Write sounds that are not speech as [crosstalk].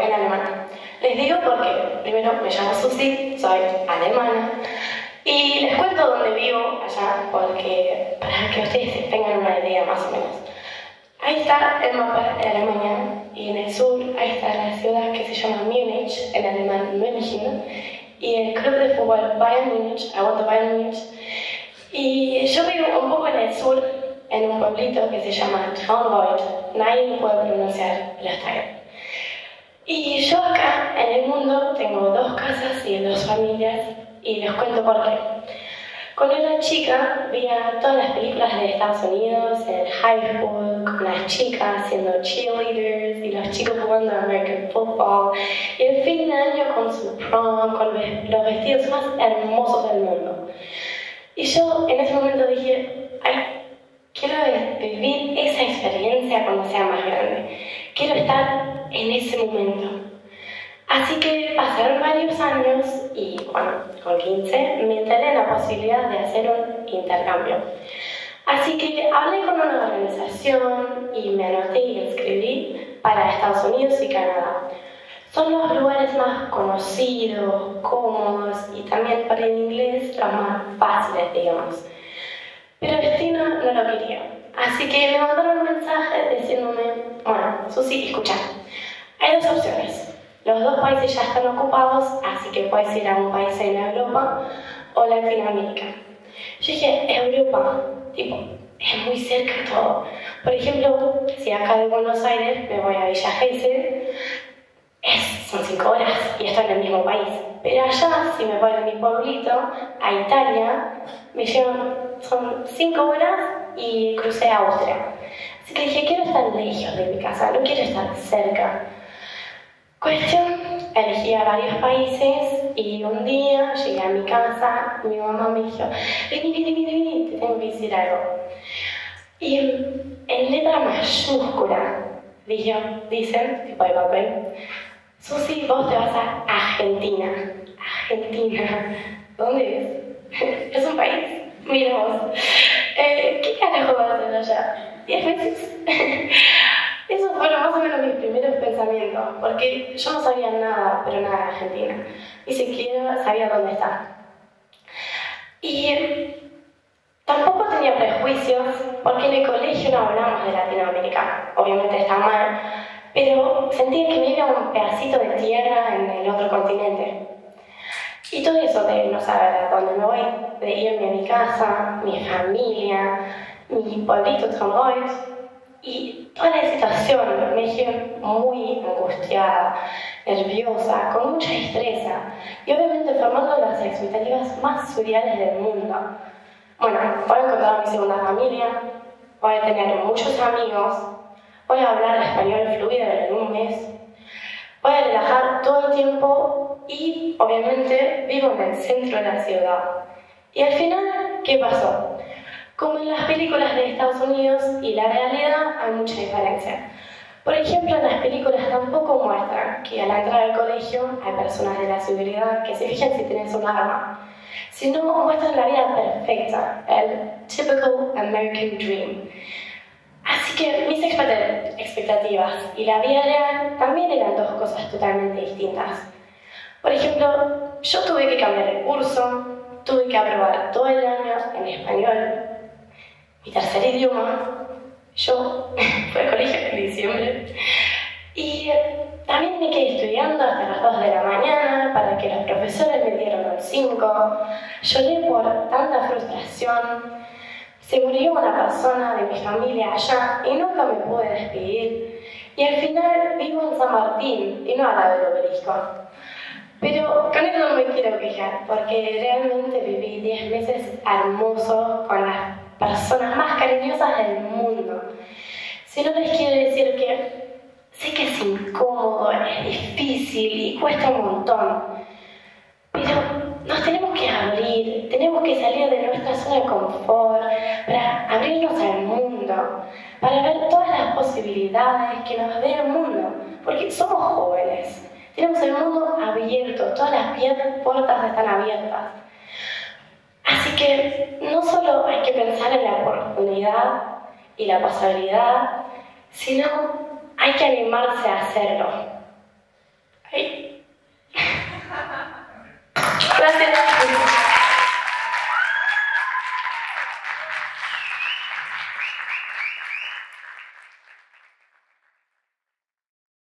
en alemán. Les digo porque, primero, me llamo Susi, soy alemana, y les cuento dónde vivo allá, porque para que ustedes tengan una idea más o menos. Ahí está el mapa de Alemania, y en el sur ahí está la ciudad que se llama Múnich, en alemán München, y el club de fútbol Bayern Múnich, aguanto Bayern Múnich. Y yo vivo un poco en el sur, en un pueblito que se llama Traunreuth. Nadie puede pronunciar, está bien. Y yo acá en el mundo tengo dos casas y dos familias y les cuento por qué. Cuando era chica veía todas las películas de Estados Unidos, el high school, con las chicas siendo cheerleaders y los chicos jugando American football y el fin de año con su prom, con los vestidos más hermosos del mundo. Y yo en ese momento dije, ay, quiero vivir esa experiencia cuando sea más grande. Quiero estar en ese momento. Así que pasaron varios años y, bueno, con 15 me enteré en la posibilidad de hacer un intercambio. Así que hablé con una organización y me anoté y escribí para Estados Unidos y Canadá. Son los lugares más conocidos, cómodos y también para el inglés los más fáciles, digamos. Pero destino no lo quería. Así que me mandaron un mensaje diciéndome, Susi, escucha, hay dos opciones. Los dos países ya están ocupados, así que puedes ir a un país en Europa o Latinoamérica. Yo dije, Europa, tipo, es muy cerca todo. Por ejemplo, si acá de Buenos Aires me voy a Villa Gesell, son cinco horas y estoy en el mismo país. Pero allá, si me voy a mi pueblito, a Italia, me llevan, son cinco horas y crucé a Austria. Así que dije, quiero estar lejos de mi casa, no quiero estar cerca. Cuestión, elegí a varios países y un día llegué a mi casa mi mamá me dijo, vení, vení, vení, vení, te tengo que decir algo. Y en letra mayúscula, dicen, tipo de papel, Susi, vos te vas a Argentina. Argentina. ¿Dónde es? [laughs] ¿Es un país? Mira vos. Eh, ¿Qué carajo vas a hacer allá? ¿Diez meses? [laughs] Eso fueron más o menos mis primeros pensamientos, porque yo no sabía nada, pero nada de Argentina. Ni siquiera sabía dónde está. Y tampoco tenía prejuicios, porque en el colegio no hablamos de Latinoamérica. Obviamente está mal, pero sentía que me iba un pedacito de tierra en el otro continente. Y todo eso de no saber a dónde me voy, de irme a mi casa, mi familia, mi pueblito Trombois, y toda la situación me dejé muy angustiada, nerviosa, con mucha estresa y obviamente formando las expectativas más surreales del mundo. Bueno, voy a encontrar a mi segunda familia, voy a tener muchos amigos, voy a hablar español fluido en un mes, voy a relajar todo el tiempo y obviamente vivo en el centro de la ciudad. Y al final, ¿qué pasó? Como en las películas de Estados Unidos y la realidad hay mucha diferencia. Por ejemplo, en las películas tampoco muestran que a la entrada del colegio hay personas de la seguridad que se fijan si tienes un arma, sino muestran la vida perfecta, el typical American dream. Así que mis expectativas y la vida real también eran dos cosas totalmente distintas. Por ejemplo, yo tuve que cambiar el curso, tuve que aprobar todo el año en español, mi tercer idioma. Yo [laughs] fui al colegio en diciembre y también me quedé estudiando hasta las 2 de la mañana para que los profesores me dieran un 5. Lloré por tanta frustración. Se murió una persona de mi familia allá y nunca me pude despedir. Y al final vivo en San Martín y no al lado del obelisco. Pero con eso no me quiero quejar, porque realmente viví 10 meses hermosos con las personas más cariñosas del mundo. Si no les quiero decir que sé que es incómodo, es difícil y cuesta un montón, pero nos tenemos que abrir, tenemos que salir de zona de confort para abrirnos al mundo, para ver todas las posibilidades que nos dé el mundo, porque somos jóvenes, tenemos el mundo abierto, todas las puertas están abiertas. Así que no solo hay que pensar en la oportunidad y la posibilidad, sino hay que animarse a hacerlo. Ay. [laughs]